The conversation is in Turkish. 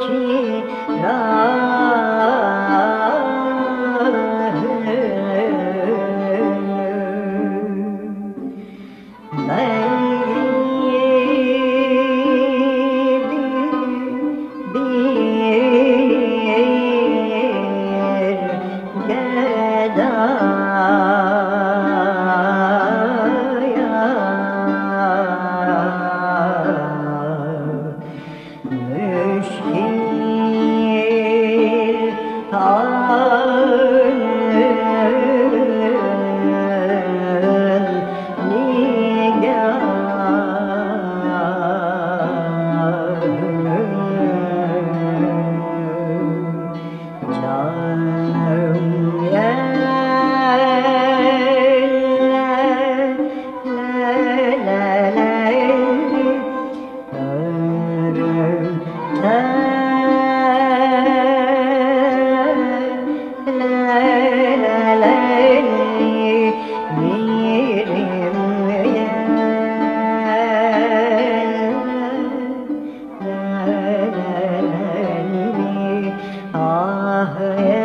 রাখি না Oh. Ah, yeah.